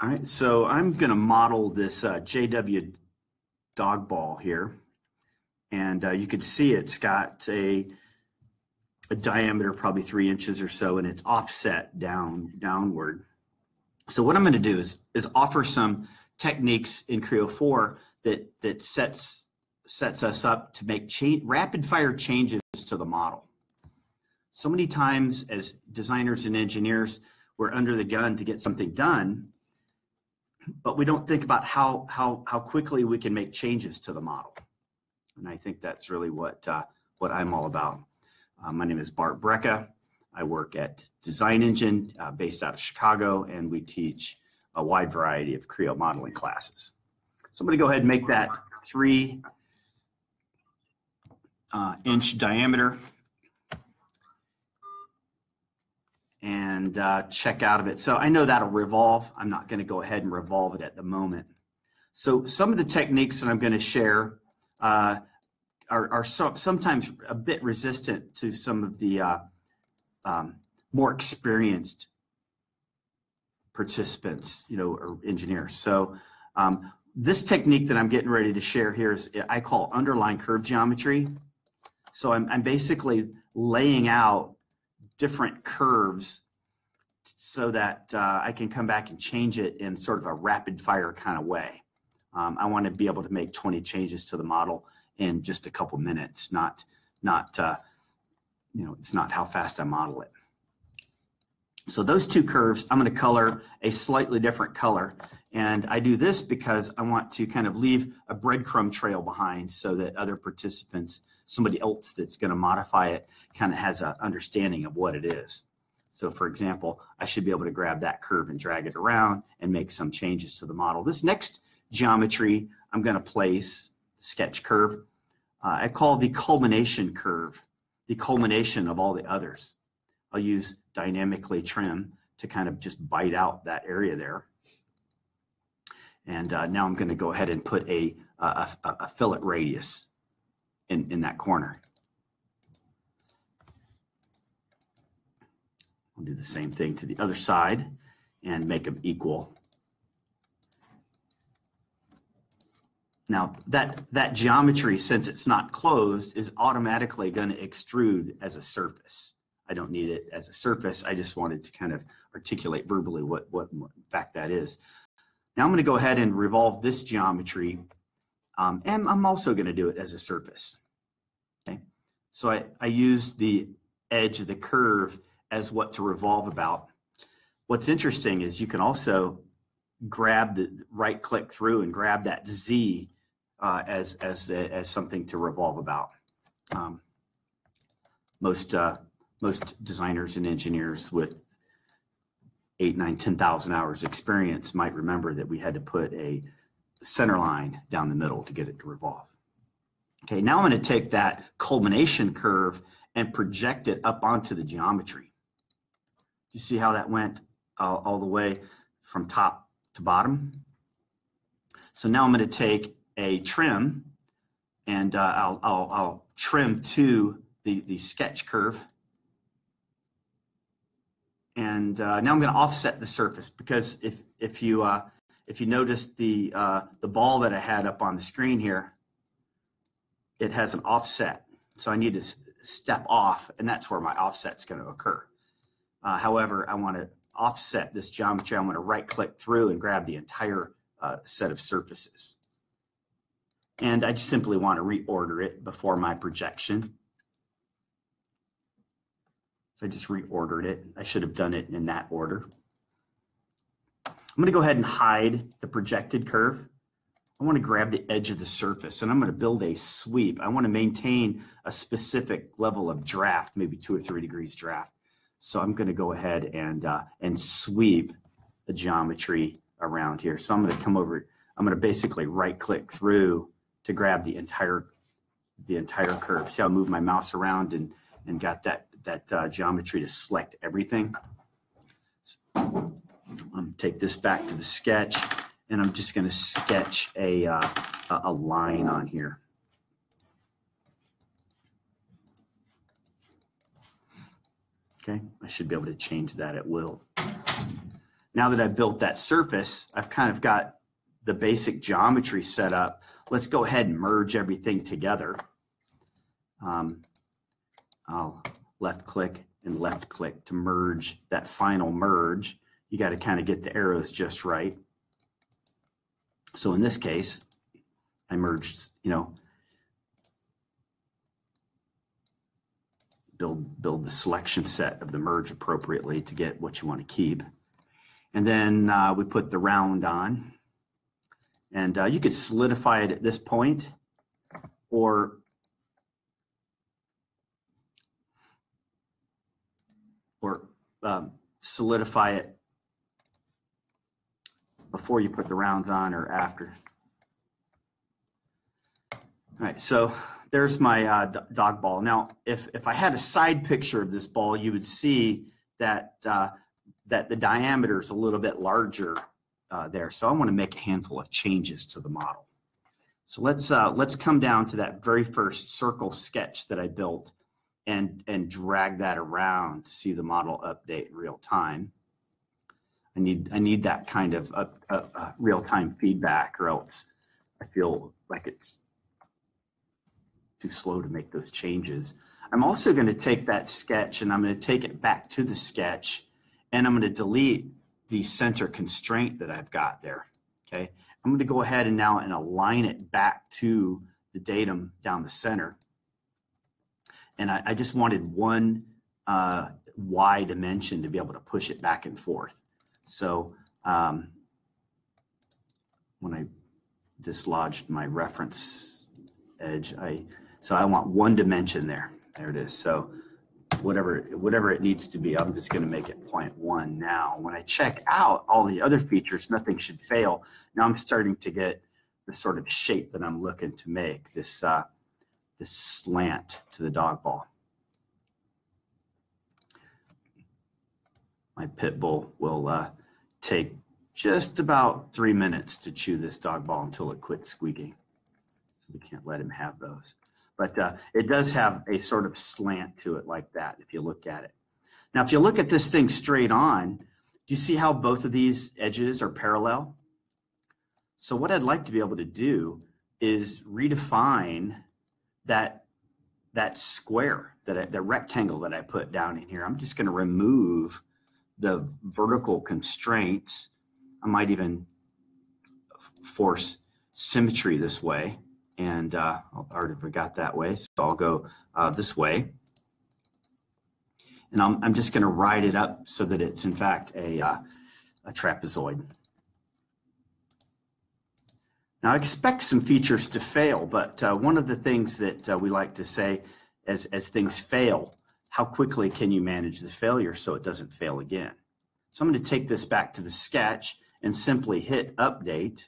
All right, so I'm going to model this uh, JW dog ball here. And uh, you can see it's got a, a diameter probably three inches or so, and it's offset down downward. So what I'm going to do is, is offer some techniques in Creo 4 that, that sets, sets us up to make rapid fire changes to the model. So many times as designers and engineers, we're under the gun to get something done, but we don't think about how, how, how quickly we can make changes to the model. And I think that's really what, uh, what I'm all about. Uh, my name is Bart Brejcha. I work at Design Engine uh, based out of Chicago, and we teach a wide variety of Creo modeling classes. So I'm going to go ahead and make that three uh, inch diameter and uh, check out of it. So I know that'll revolve. I'm not going to go ahead and revolve it at the moment. So some of the techniques that I'm going to share uh, are, are so, sometimes a bit resistant to some of the uh, um, more experienced participants, you know, or engineers. So um, this technique that I'm getting ready to share here is I call underlying curve geometry. So I'm, I'm basically laying out different curves so that uh, I can come back and change it in sort of a rapid fire kind of way. Um, I want to be able to make 20 changes to the model in just a couple minutes, not, not uh, you know, it's not how fast I model it. So those two curves, I'm going to color a slightly different color. And I do this because I want to kind of leave a breadcrumb trail behind so that other participants, somebody else that's going to modify it, kind of has an understanding of what it is. So for example, I should be able to grab that curve and drag it around and make some changes to the model. This next geometry, I'm going to place sketch curve. Uh, I call the culmination curve, the culmination of all the others. I'll use dynamically trim to kind of just bite out that area there. And uh, now I'm going to go ahead and put a, a, a fillet radius in, in that corner. I'll do the same thing to the other side and make them equal. Now that, that geometry, since it's not closed, is automatically going to extrude as a surface. I don't need it as a surface. I just wanted to kind of articulate verbally what, what in fact that is. Now I'm going to go ahead and revolve this geometry, um, and I'm also going to do it as a surface. Okay, so I, I use the edge of the curve as what to revolve about. What's interesting is you can also grab the right click through and grab that Z uh, as as the, as something to revolve about. Um, most uh, most designers and engineers with eight, nine, 10,000 hours experience might remember that we had to put a center line down the middle to get it to revolve. Okay, now I'm going to take that culmination curve and project it up onto the geometry. You see how that went all, all the way from top to bottom? So now I'm going to take a trim and uh, I'll, I'll, I'll trim to the, the sketch curve and uh, now I'm going to offset the surface because if if you uh, if you notice the uh, the ball that I had up on the screen here, it has an offset. So I need to step off, and that's where my offset is going to occur. Uh, however, I want to offset this geometry. I'm going to right click through and grab the entire uh, set of surfaces. And I just simply want to reorder it before my projection. So I just reordered it. I should have done it in that order. I'm going to go ahead and hide the projected curve. I want to grab the edge of the surface and I'm going to build a sweep. I want to maintain a specific level of draft, maybe two or three degrees draft. So I'm going to go ahead and, uh, and sweep the geometry around here. So I'm going to come over, I'm going to basically right click through to grab the entire, the entire curve. See how I move my mouse around and, and got that that uh, geometry to select everything. I'm going to take this back to the sketch and I'm just going to sketch a, uh, a line on here. Okay, I should be able to change that at will. now that I've built that surface, I've kind of got the basic geometry set up. Let's go ahead and merge everything together. Um, I'll left click and left click to merge that final merge. You got to kind of get the arrows just right. So in this case, I merged, you know, build build the selection set of the merge appropriately to get what you want to keep. And then uh, we put the round on. And uh, you could solidify it at this point or or um, solidify it before you put the rounds on or after. All right, so there's my uh, dog ball. Now, if, if I had a side picture of this ball, you would see that, uh, that the diameter is a little bit larger uh, there. So I want to make a handful of changes to the model. So let's, uh, let's come down to that very first circle sketch that I built and, and drag that around to see the model update in real time. I need, I need that kind of uh, uh, real-time feedback or else I feel like it's too slow to make those changes. I'm also going to take that sketch and I'm going to take it back to the sketch and I'm going to delete the center constraint that I've got there. Okay. I'm going to go ahead and now and align it back to the datum down the center. And I, I just wanted one uh, Y dimension to be able to push it back and forth. So um, when I dislodged my reference edge, I so I want one dimension there. There it is. So whatever whatever it needs to be, I'm just going to make it 0.1 now. When I check out all the other features, nothing should fail. Now I'm starting to get the sort of shape that I'm looking to make, this, uh, this slant to the dog ball. My pit bull will uh, take just about three minutes to chew this dog ball until it quits squeaking. We can't let him have those but uh, it does have a sort of slant to it like that if you look at it. Now, if you look at this thing straight on, do you see how both of these edges are parallel? So what I'd like to be able to do is redefine that, that square, that, I, that rectangle that I put down in here. I'm just going to remove the vertical constraints. I might even force symmetry this way and uh, I already forgot that way, so I'll go uh, this way. And I'm, I'm just going to ride it up so that it's in fact a, uh, a trapezoid. Now I expect some features to fail, but uh, one of the things that uh, we like to say as, as things fail, how quickly can you manage the failure so it doesn't fail again? So I'm going to take this back to the sketch and simply hit update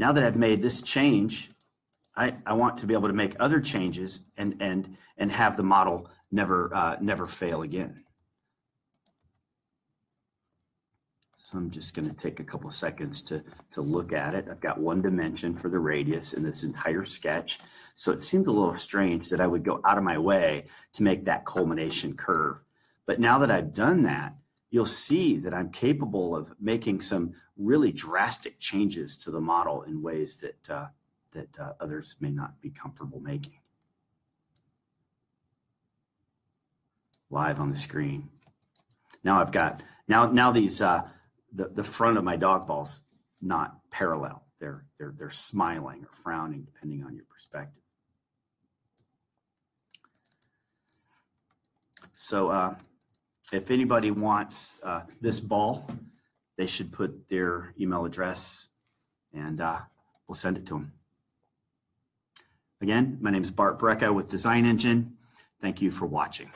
now that I've made this change, I, I want to be able to make other changes and and and have the model never uh, never fail again. So I'm just going to take a couple seconds to to look at it. I've got one dimension for the radius in this entire sketch. So it seems a little strange that I would go out of my way to make that culmination curve. But now that I've done that, you'll see that I'm capable of making some really drastic changes to the model in ways that uh, that uh, others may not be comfortable making. Live on the screen. Now I've got now now these uh, the the front of my dog balls not parallel. They're they're they're smiling or frowning depending on your perspective. So uh, if anybody wants uh, this ball, they should put their email address and uh, we'll send it to them. Again, my name is Bart Brejcha with Design Engine. Thank you for watching.